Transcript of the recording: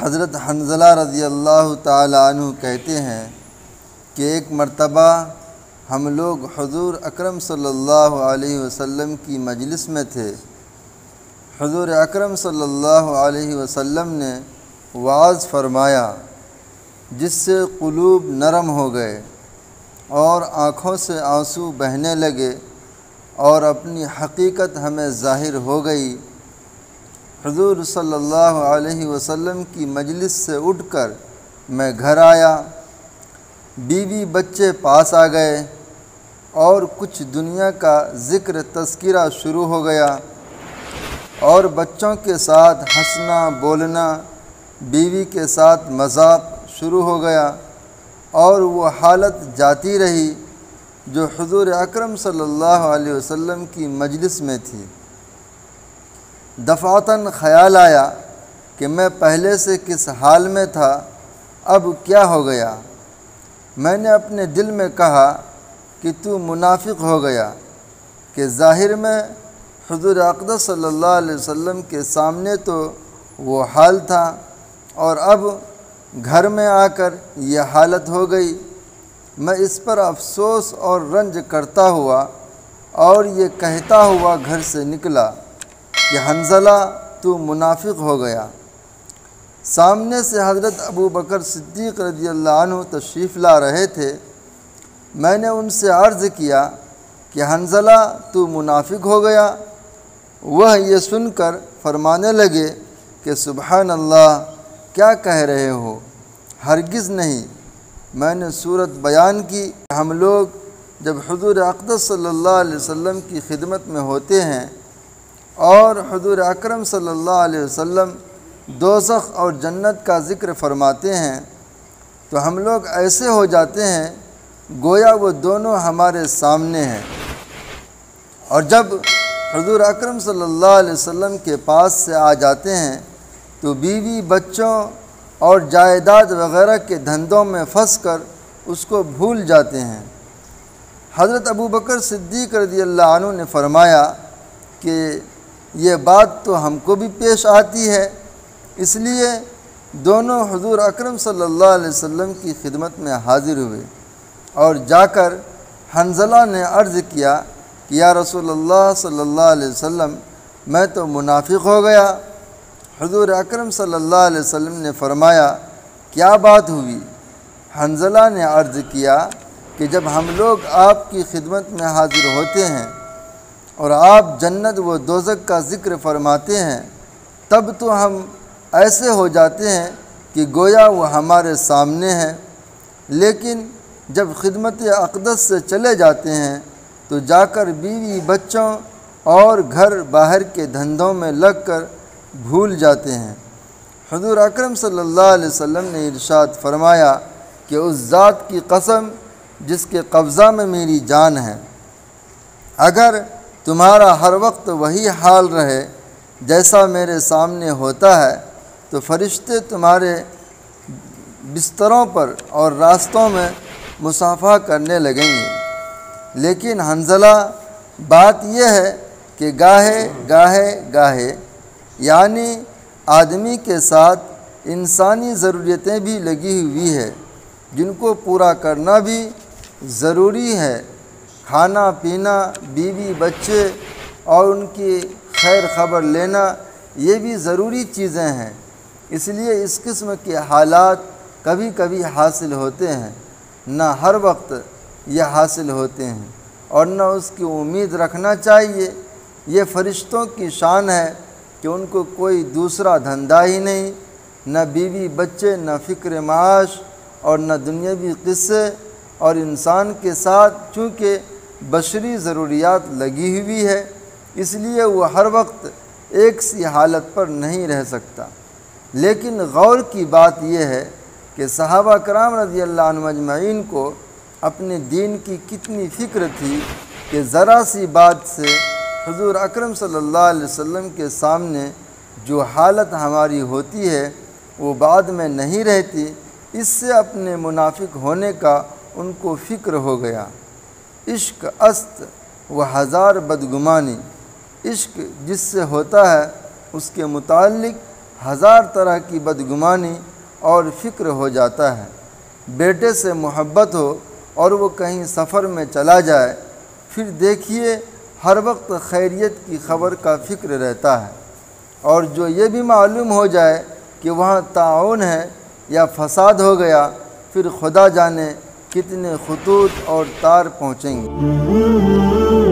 حضرت حنزلہ رضی اللہ تعالیٰ عنہ کہتے ہیں کہ ایک مرتبہ ہم لوگ حضور اکرم صلی اللہ علیہ وسلم کی مجلس میں تھے۔ حضور اکرم صلی اللہ علیہ وسلم نے واز فرمایا، جس سے قلوب نرم ہو گئے اور آنکھوں سے آنسو بہنے لگے اور اپنی حقیقت ہمیں ظاہر ہو گئی۔ حضور صلی اللہ علیہ وسلم کی مجلس سے اٹھ کر میں گھر آیا۔ بیوی بچے پاس آ گئے اور کچھ دنیا کا ذکر تذکرہ شروع ہو گیا اور بچوں کے ساتھ ہنسنا، بولنا، بیوی کے ساتھ مذاق شروع ہو گیا اور وہ حالت جاتی رہی جو حضور اکرم صلی اللہ علیہ وسلم کی مجلس میں تھی۔ دفعتاً خیال آیا کہ میں پہلے سے کس حال میں تھا، اب کیا ہو گیا؟ میں نے اپنے دل میں کہا کہ تو منافق ہو گیا، کہ ظاہر میں حضور اقدس صلی اللہ علیہ وسلم کے سامنے تو وہ حال تھا اور اب گھر میں آ کر یہ حالت ہو گئی۔ میں اس پر افسوس اور رنج کرتا ہوا اور یہ کہتا ہوا گھر سے نکلا۔ کہ حنزلہ تو منافق ہو گیا۔ سامنے سے حضرت ابو بکر صدیق رضی اللہ عنہ تشریف لا رہے تھے۔ میں نے ان سے عرض کیا کہ حنزلہ تو منافق ہو گیا۔ وہ یہ سن کر فرمانے لگے کہ سبحان اللہ، کیا کہہ رہے ہو؟ ہرگز نہیں۔ میں نے صورت بیان کی ہم لوگ جب حضور اقدس صلی اللہ علیہ وسلم کی خدمت میں ہوتے ہیں اور حضور اکرم صلی اللہ علیہ وسلم دوزخ اور جنت کا ذکر فرماتے ہیں۔ تو ہم لوگ ایسے ہو جاتے ہیں، گویا وہ دونوں ہمارے سامنے ہیں۔ اور جب حضور اکرم صلی اللہ علیہ وسلم کے پاس سے آ جاتے ہیں، تو بیوی بچوں اور جائیداد وغیرہ کے دھندوں میں پھنس کر اس کو بھول جاتے ہیں۔ حضرت ابو بکر صدیق رضی اللہ عنہ نے فرمایا کہ یہ بات تو ہم کو بھی پیش آتی ہے۔ اس لیے دونوں حضور اکرم صلی اللہ علیہ وسلم کی خدمت میں حاضر ہوئے اور جا کر حنزلہ نے عرض کیا کہ یا رسول اللہ صلی اللہ علیہ وسلم، میں تو منافق ہو گیا۔ حضور اکرم صلی اللہ علیہ وسلم نے فرمایا، کیا بات ہوئی؟ حنزلہ نے عرض کیا کہ جب ہم لوگ آپ کی خدمت میں حاضر ہوتے ہیں اور آپ جنت و دوزک کا ذکر فرماتے ہیں، تب تو ہم ایسے ہو جاتے ہیں کہ گویا وہ ہمارے سامنے ہیں۔ لیکن جب خدمت اقدس سے چلے جاتے ہیں، تو جا کر بیوی بچوں اور گھر باہر کے دھندوں میں لگ کر بھول جاتے ہیں۔ حضور اکرم صلی اللہ علیہ وسلم نے ارشاد فرمایا کہ اس ذات کی قسم جس کے قبضہ میں میری جان ہے۔ اگر تمہارا ہر وقت وہی حال رہے جیسا میرے سامنے ہوتا ہے، تو فرشتے تمہارے بستروں پر اور راستوں میں مسافہ کرنے لگیں گے۔ لیکن حنزلہ بات یہ ہے کہ گاہے گاہے گاہے یعنی آدمی کے ساتھ انسانی ضروریتیں بھی لگی ہوئی ہے جن کو پورا کرنا بھی ضروری ہے۔ کھانا پینا، بیوی، بچے اور ان کی خیر خبر لینا، یہ بھی ضروری چیزیں ہیں۔ اس لیے اس قسم کے حالات کبھی کبھی حاصل ہوتے ہیں۔ نہ ہر وقت یہ حاصل ہوتے ہیں اور نہ اس کی امید رکھنا چاہیے۔ یہ فرشتوں کی شان ہے کہ ان کو کوئی دوسرا دھندا ہی نہیں، نہ بیوی، بچے، نہ فکر معاش اور نہ دنیاوی قصے اور انسان کے ساتھ، چونکہ بشری ضروریات لگی ہوئی ہے، اس لیے وہ ہر وقت ایک سی حالت پر نہیں رہ سکتا۔ لیکن غور کی بات یہ ہے کہ صحابہ کرام رضی اللہ عنہ مجمعین کو اپنے دین کی کتنی فکر تھی کہ ذرا سی بات سے حضور اکرم صلی اللہ علیہ وسلم کے سامنے جو حالت ہماری ہوتی ہے، وہ بعد میں نہیں رہتی۔ اس سے اپنے منافق ہونے کا ان کو فکر ہو گیا۔ عشق است و ہزار بدگمانی۔ عشق جس سے ہوتا ہے، اس کے متعلق ہزار طرح کی بدگمانی اور فکر ہو جاتا ہے۔ بیٹے سے محبت ہو اور وہ کہیں سفر میں چلا جائے، پھر دیکھیے ہر وقت خیریت کی خبر کا فکر رہتا ہے۔ اور جو یہ بھی معلوم ہو جائے کہ وہاں تعاون ہے یا فساد ہو گیا، پھر خدا جانے کتنے خطوط اور تار پہنچیں گے۔